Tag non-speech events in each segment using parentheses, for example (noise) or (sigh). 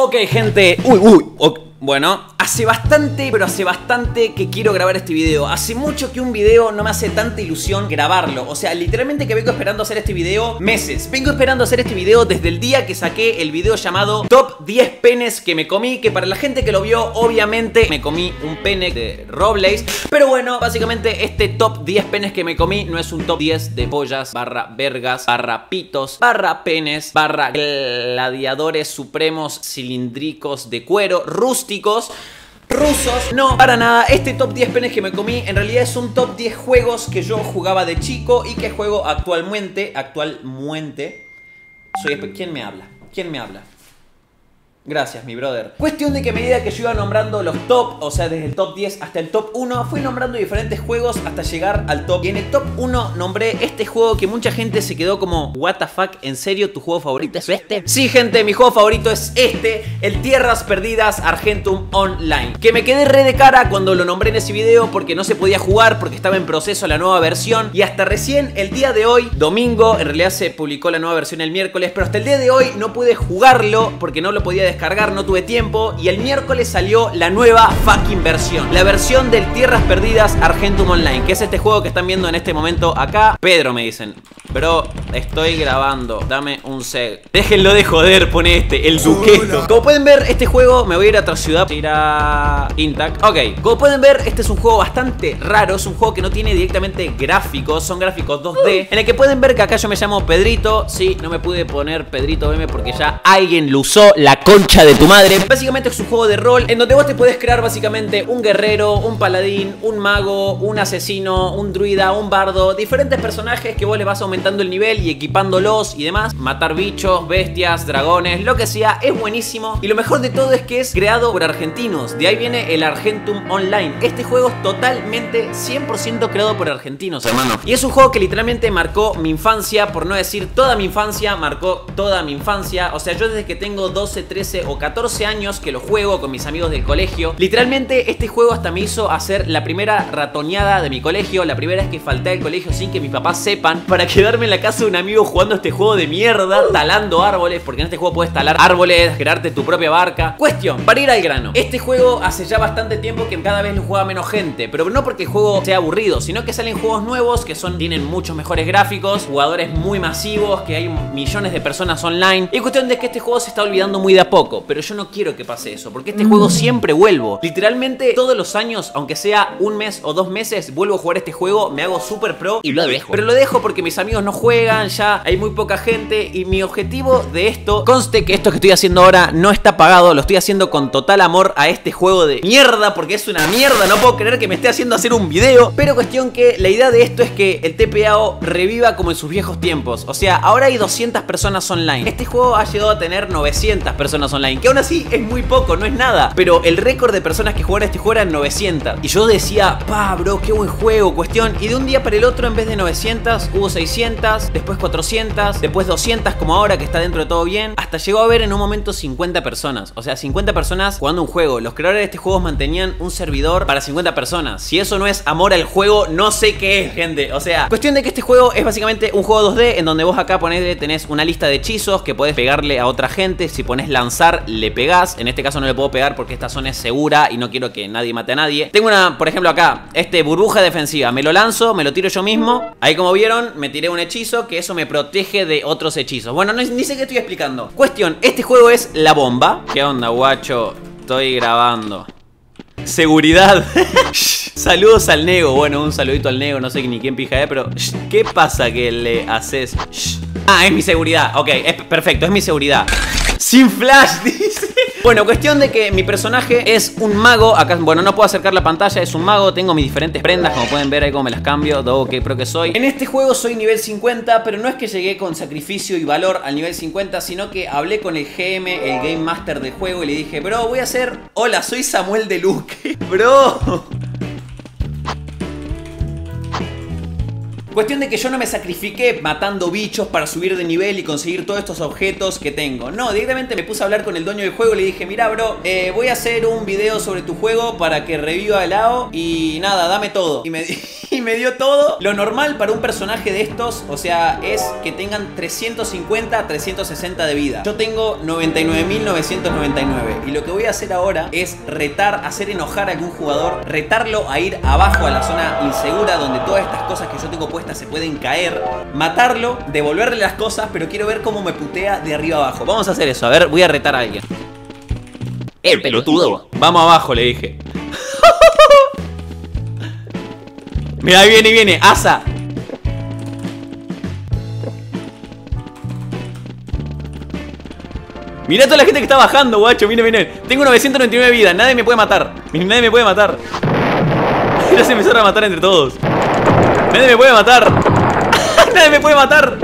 Ok, gente. Uy, uy. ok, Bueno, hace bastante, pero hace bastante que quiero grabar este video. Hace mucho que un video no me hace tanta ilusión grabarlo. O sea, literalmente que vengo esperando hacer este video meses. Vengo esperando hacer este video desde el día que saqué el video llamado Top 10 penes que me comí. Que para la gente que lo vio, obviamente me comí un pene de Robles. Pero bueno, básicamente este top 10 penes que me comí no es un top 10 de pollas, barra vergas, barra pitos, barra penes, barra gladiadores supremos cilíndricos de cuero, rústicos rusos. No, para nada. Este top 10 penes que me comí en realidad es un top 10 juegos que yo jugaba de chico y que juego actualmente. Actualmente. Soy. ¿Quién me habla? ¿Quién me habla? Gracias, mi brother. Cuestión de que a medida que yo iba nombrando los top, o sea, desde el top 10 hasta el top 1, fui nombrando diferentes juegos hasta llegar al top. Y en el top 1 nombré este juego que mucha gente se quedó como, ¿What the fuck? ¿En serio tu juego favorito es este? Sí, gente, mi juego favorito es este, el Tierras Perdidas Argentum Online. Que me quedé re de cara cuando lo nombré en ese video porque no se podía jugar, porque estaba en proceso la nueva versión. Y hasta recién, el día de hoy, domingo, en realidad se publicó la nueva versión el miércoles, pero hasta el día de hoy no pude jugarlo porque no lo podía descargar, no tuve tiempo y el miércoles salió la nueva fucking versión. La versión del Tierras Perdidas Argentum Online, que es este juego que están viendo en este momento acá. Pedro me dicen, bro, estoy grabando, dame un seg. Déjenlo de joder, pone este, el duqueto. Como pueden ver, este juego me voy a ir a otra ciudad, ir a Intact. Ok, como pueden ver, este es un juego bastante raro, es un juego que no tiene directamente gráficos, son gráficos 2D, en el que pueden ver que acá yo me llamo Pedrito. Sí, no me pude poner Pedrito M porque ya alguien lo usó, la de tu madre. Básicamente es un juego de rol en donde vos te puedes crear básicamente un guerrero, un paladín, un mago, un asesino, un druida, un bardo, diferentes personajes que vos le vas aumentando el nivel y equipándolos y demás. Matar bichos, bestias, dragones, lo que sea, es buenísimo. Y lo mejor de todo es que es creado por argentinos. De ahí viene el Argentum Online. Este juego es totalmente 100% creado por argentinos, hermano. Y es un juego que literalmente marcó mi infancia, por no decir toda mi infancia, marcó toda mi infancia. O sea, yo desde que tengo 12, 13 o 14 años que lo juego con mis amigos del colegio. Literalmente este juego hasta me hizo hacer la primera ratoneada de mi colegio, la primera vez que falté al colegio sin que mis papás sepan, para quedarme en la casa de un amigo jugando este juego de mierda, talando árboles, porque en este juego puedes talar árboles, crearte tu propia barca. Cuestión, para ir al grano. Este juego hace ya bastante tiempo que cada vez lo juega menos gente, pero no porque el juego sea aburrido, sino que salen juegos nuevos que son tienen muchos mejores gráficos, jugadores muy masivos, que hay millones de personas online. Y cuestión de que este juego se está olvidando muy de a poco, pero yo no quiero que pase eso, porque este juego siempre vuelvo. Literalmente todos los años, aunque sea un mes o dos meses, vuelvo a jugar este juego, me hago super pro y lo dejo. Pero lo dejo porque mis amigos no juegan, ya hay muy poca gente y mi objetivo de esto, conste que esto que estoy haciendo ahora no está pagado, lo estoy haciendo con total amor a este juego de mierda, porque es una mierda, no puedo creer que me esté haciendo hacer un video. Pero cuestión que la idea de esto es que el TPAO reviva como en sus viejos tiempos. O sea, ahora hay 200 personas online. Este juego ha llegado a tener 900 personas online, que aún así es muy poco, no es nada. Pero el récord de personas que jugaron este juego era 900. Y yo decía, pa, bro, qué buen juego, cuestión. Y de un día para el otro, en vez de 900, hubo 600, después 400, después 200 como ahora que está dentro de todo bien. Hasta llegó a haber en un momento 50 personas. O sea, 50 personas jugando un juego. Los creadores de este juego mantenían un servidor para 50 personas. Si eso no es amor al juego, no sé qué es, gente. O sea, cuestión de que este juego es básicamente un juego 2D en donde vos acá ponés, tenés una lista de hechizos que podés pegarle a otra gente. Si pones lanzar, le pegás. En este caso no le puedo pegar porque esta zona es segura y no quiero que nadie mate a nadie. Tengo una, por ejemplo, acá, este burbuja defensiva. Me lo lanzo, me lo tiro yo mismo. Ahí como vieron, me tiré un hechizo que eso me protege de otros hechizos. Bueno, no, ni sé qué estoy explicando. Cuestión, este juego es la bomba. ¿Qué onda, guacho? Estoy grabando. Seguridad. (laughs) Saludos al Nego. Bueno, un saludito al Nego. No sé ni quién pija pero. ¿Qué pasa que le haces? Ah, es mi seguridad. Ok, es perfecto, es mi seguridad. Sin flash, (laughs) dice. Bueno, cuestión de que mi personaje es un mago. Acá, bueno, no puedo acercar la pantalla, es un mago. Tengo mis diferentes prendas, como pueden ver ahí como me las cambio. Dogo que creo que soy. En este juego soy nivel 50, pero no es que llegué con sacrificio y valor al nivel 50, sino que hablé con el GM, el Game Master del juego, y le dije, bro, voy a hacer. Hola, soy Samuel de. (laughs) Bro. Cuestión de que yo no me sacrifiqué matando bichos para subir de nivel y conseguir todos estos objetos que tengo. No, directamente me puse a hablar con el dueño del juego y le dije, mira bro, eh, voy a hacer un video sobre tu juego para que reviva el AO y nada, dame todo. Y me (laughs) y me dio todo. Lo normal para un personaje de estos, o sea, es que tengan 350 a 360 de vida. Yo tengo 99.999 y lo que voy a hacer ahora es retar, hacer enojar a algún jugador, retarlo a ir abajo a la zona insegura donde todas estas cosas que yo tengo puestas se pueden caer, matarlo, devolverle las cosas, pero quiero ver cómo me putea de arriba abajo. Vamos a hacer eso, a ver, voy a retar a alguien. El pelotudo. Vamos abajo, le dije. (laughs) Mira, ahí viene, viene. Asa. Mira toda la gente que está bajando, guacho. Miren, miren. Tengo 999 vidas. Nadie me puede matar. Nadie me puede matar. (laughs) Ya se empezaron a matar entre todos. Nadie me puede matar. (laughs) Nadie me puede matar. (laughs)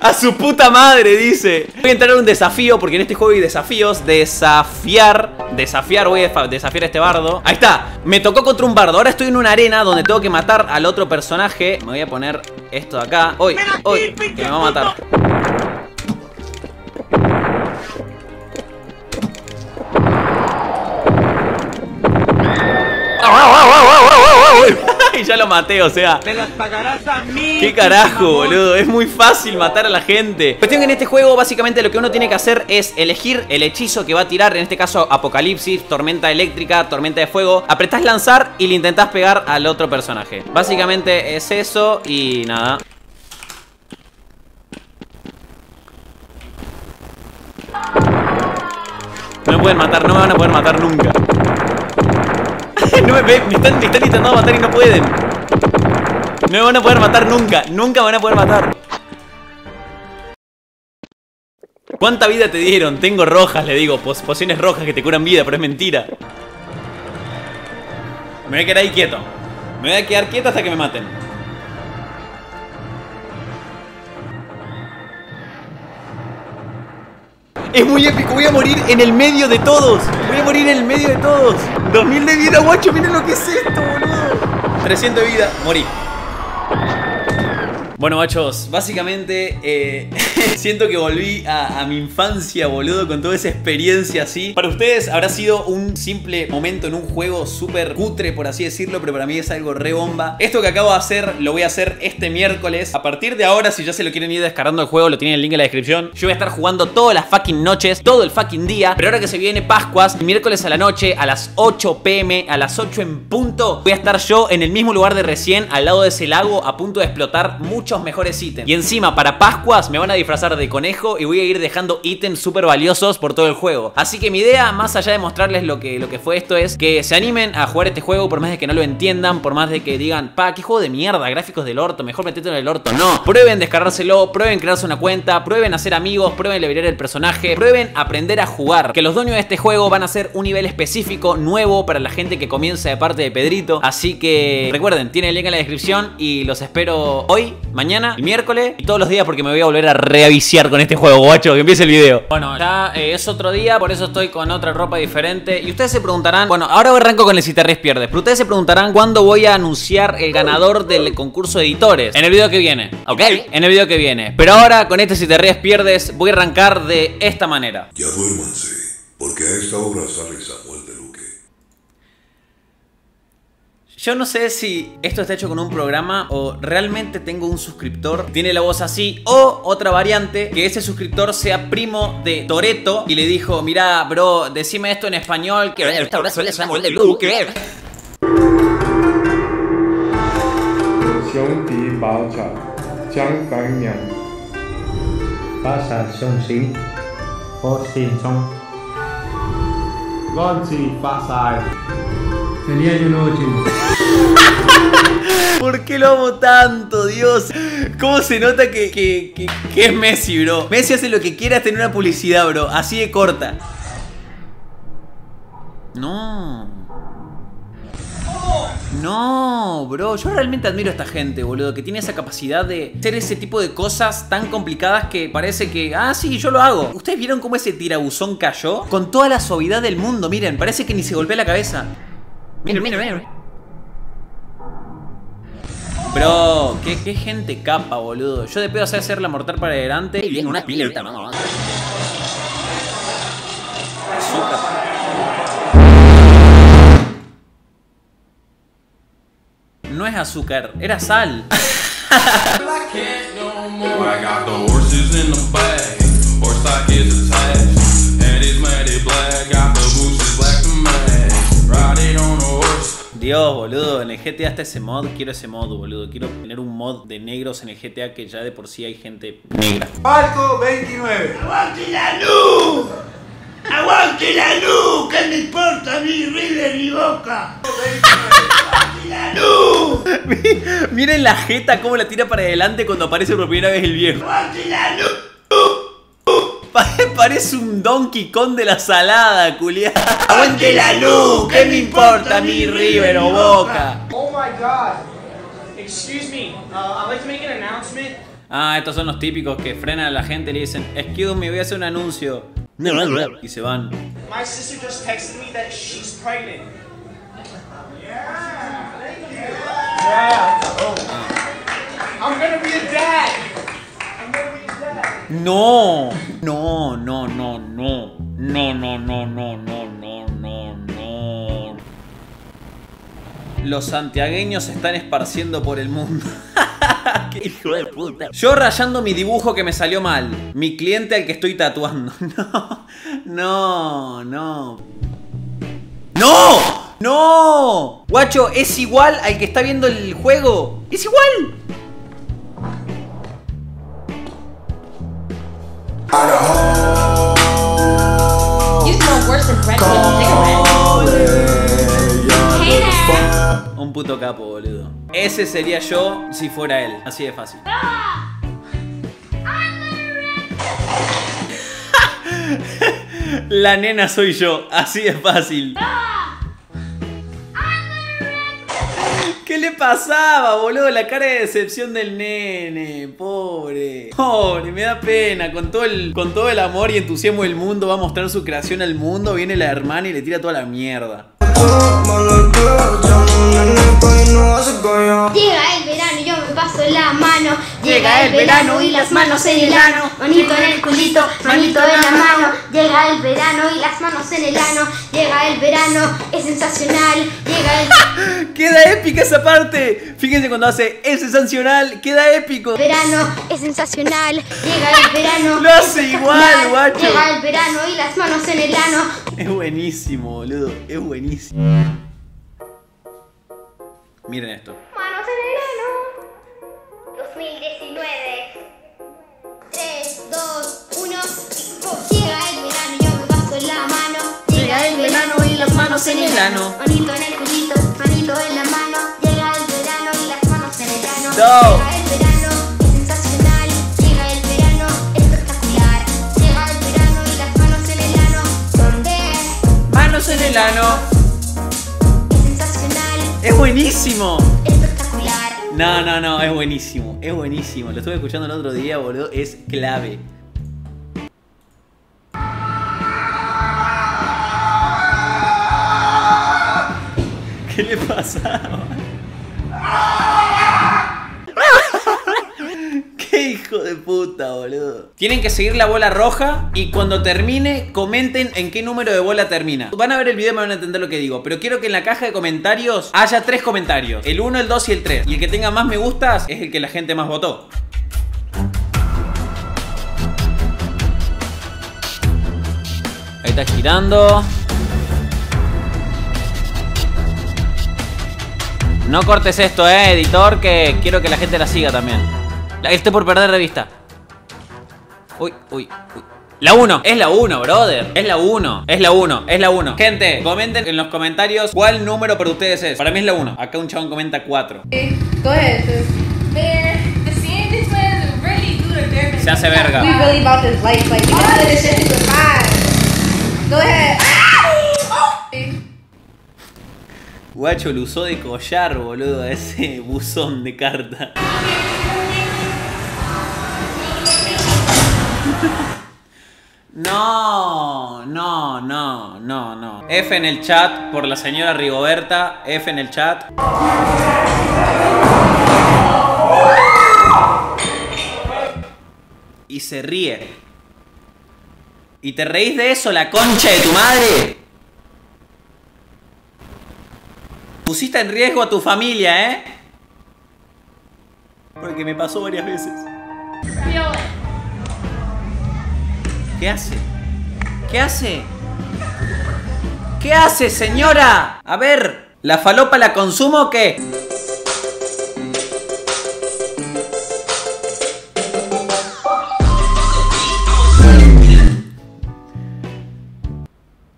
A su puta madre, dice. Voy a entrar a un desafío, porque en este juego hay desafíos. Desafiar. Desafiar, voy a desafiar a este bardo. Ahí está. Me tocó contra un bardo. Ahora estoy en una arena donde tengo que matar al otro personaje. Me voy a poner esto de acá. Hoy, hoy, que me va a matar. Ya lo maté, o sea. Me las pagarás a mí. ¿Qué carajo, boludo? Es muy fácil matar a la gente. Cuestión que en este juego, básicamente, lo que uno tiene que hacer es elegir el hechizo que va a tirar. En este caso, Apocalipsis, Tormenta Eléctrica, Tormenta de Fuego. Apretás lanzar y le intentás pegar al otro personaje. Básicamente es eso y nada. No me pueden matar, no me van a poder matar nunca. No me, me, están, intentando matar y no pueden. No me van a poder matar nunca. Nunca me van a poder matar. ¿Cuánta vida te dieron? Tengo rojas, le digo. Pociones rojas que te curan vida, pero es mentira. Me voy a quedar ahí quieto. Me voy a quedar quieto hasta que me maten. Es muy épico, voy a morir en el medio de todos. Voy a morir en el medio de todos. 2000 de vida, guacho, miren lo que es esto, boludo. 300 de vida, morí bueno, machos, básicamente eh, (laughs) siento que volví a, mi infancia, boludo, con toda esa experiencia así. Para ustedes habrá sido un simple momento en un juego súper cutre, por así decirlo, pero para mí es algo re bomba. Esto que acabo de hacer, lo voy a hacer este miércoles. A partir de ahora, si ya se lo quieren ir descargando el juego, lo tienen el link en la descripción. Yo voy a estar jugando todas las fucking noches, todo el fucking día. Pero ahora que se viene Pascuas, miércoles a la noche, a las 8 pm, a las 8 en punto, voy a estar yo en el mismo lugar de recién, al lado de ese lago, a punto de explotar mucho mejores ítems. Y encima, para Pascuas me van a disfrazar de conejo y voy a ir dejando ítems súper valiosos por todo el juego. Así que mi idea, más allá de mostrarles lo que, lo que fue esto, es que se animen a jugar este juego por más de que no lo entiendan, por más de que digan, pa, qué juego de mierda, gráficos del orto, mejor metete en el orto. No, prueben descargárselo, prueben crearse una cuenta, prueben hacer amigos, prueben liberar el personaje, prueben aprender a jugar. Que los dueños de este juego van a ser un nivel específico, nuevo para la gente que comienza de parte de Pedrito. Así que recuerden, tiene el link en la descripción y los espero hoy, mañana miércoles y todos los días porque me voy a volver a reaviciar con este juego, guacho, que empiece el video. Bueno, ya eh, es otro día, por eso estoy con otra ropa diferente. Y ustedes se preguntarán, bueno, ahora arranco con el Si te ríes pierdes, pero ustedes se preguntarán cuándo voy a anunciar el ganador del concurso de editores. En el video que viene, ¿ok? En el video que viene. Pero ahora, con este Si te ríes pierdes, voy a arrancar de esta manera. Ya duérmanse, porque a esta hora sale Samuel de Luque. Yo no sé si esto está hecho con un programa o realmente tengo un suscriptor tiene la voz así o otra variante que ese suscriptor sea primo de Toreto y le dijo, mira, bro, decime esto en español que esta (laughs) ¿Por qué lo amo tanto, Dios? ¿Cómo se nota que, que, que, es Messi, bro? Messi hace lo que quiera hasta en una publicidad, bro. Así de corta. No. No, bro, yo realmente admiro a esta gente, boludo, que tiene esa capacidad de hacer ese tipo de cosas tan complicadas que parece que, ah, sí, yo lo hago. ¿Ustedes vieron cómo ese tirabuzón cayó? Con toda la suavidad del mundo, miren, parece que ni se golpea la cabeza. Miren, miren, miren. Bro, ¿qué, qué, gente capa, boludo. Yo de pedo hacer la mortal para adelante. Y viene una pila ahorita, vamos, No es azúcar, era sal. Boludo, en el GTA está ese mod, quiero ese mod, boludo. Quiero tener un mod de negros en el GTA que ya de por sí hay gente negra. Palco 29. ¡Aguante la luz! ¡Aguante la luz! ¿Qué me importa a mí, River y Boca? ¡Aguante la luz! (laughs) Miren la jeta cómo la tira para adelante cuando aparece por primera vez el viejo. ¡Aguante la luz! Pare- Parece un Donkey Kong de la salada, culiá. (laughs) ¡Aguante la luz! ¿Qué me importa a mí, River o Boca? Oh my god. Excuse me. Uh, I'd like to make an announcement. Ah, estos son los típicos que frenan a la gente y le dicen, excuse me, voy a hacer un anuncio. Y se van. My sister just texted me that she's pregnant. Yeah. Oh. I'm gonna be a dad. I'm gonna be a dad. No, no, no, no, no, no, no, no, no, no, no, no. Los santiagueños están esparciendo por el mundo. ¡Qué hijo de puta! Yo rayando mi dibujo que me salió mal. Mi cliente al que estoy tatuando. No, no, no. ¡No! ¡No! Guacho, es igual al que está viendo el juego. ¡Es igual! Worse than French cigarette. Hey there. Un puto capo, boludo. Ese sería yo si fuera él. Así de fácil. (laughs) La nena soy yo. Así de fácil. ¿Qué pasaba, boludo? La cara de decepción del nene. Pobre. Pobre, me da pena. Con todo el, con todo el amor y entusiasmo del mundo va a mostrar su creación al mundo. Viene la hermana y le tira toda la mierda. El verano paso la mano. Llega el verano y las manos en el ano. Manito en el culito, manito en la mano. Llega el verano y las manos en el ano. Llega el verano, es sensacional. Llega el (laughs) Queda épica esa parte. Fíjense cuando hace es sensacional. Queda épico. verano, es sensacional. Llega el verano. (laughs) Lo hace igual, guacho. Llega el verano y las manos en el ano. Es buenísimo, boludo. Es buenísimo. Miren esto. 2019. 3, 2, 1. Llega el verano y yo me paso la mano. Llega el verano y las manos en el ano. Manito en el culito, manito en la mano. Llega el verano y las manos en el ano. No. Llega el verano, es sensacional. Llega el verano, espectacular. Llega el verano y las manos en el ano. ¿Dónde? Manos en el ano. Es sensacional, Es buenísimo. No, no, no, es buenísimo. Es buenísimo. Lo estuve escuchando el otro día, boludo. Es clave. ¿Qué le pasaba? Puta, boludo. Tienen que seguir la bola roja y cuando termine, comenten en qué número de bola termina. Van a ver el video y me van a entender lo que digo. Pero quiero que en la caja de comentarios haya tres comentarios: el 1, el 2 y el 3. Y el que tenga más me gustas es el que la gente más votó. Ahí está girando. No cortes esto, eh, editor, que quiero que la gente la siga también. La estoy por perder de vista. Uy, uy, uy. La 1, es la 1, brother. Es la 1, es la 1, es la 1. Gente, comenten en los comentarios cuál número para ustedes es. Para mí es la 1. Acá un chabón comenta 4. Go ahead, sis. Man, the seeing this man really do the damage. Se hace verga. Ahead. Guacho lo usó de collar, boludo, a ese buzón de carta. No, no, no, no, no. F en el chat por la señora Rigoberta. F en el chat. Y se ríe. ¿Y te reís de eso, la concha de tu madre? Pusiste en riesgo a tu familia, ¿eh? Porque me pasó varias veces. ¿Qué hace? ¿Qué hace? ¿Qué hace, señora? A ver, ¿la falopa la consumo o qué?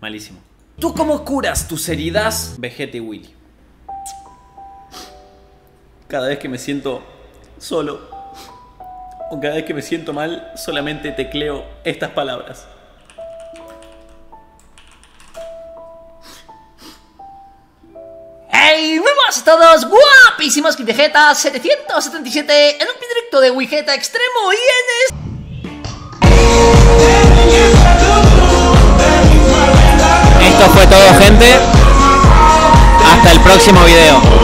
Malísimo. ¿Tú cómo curas tus heridas, Vegeta y Willy? Cada vez que me siento solo o cada vez que me siento mal, solamente tecleo estas palabras. ¡Hey! Muy buenas a todos, guapísimos Vegeta 777 en un directo de Wigeta Extremo y en este... Esto fue todo, gente. Hasta el próximo video.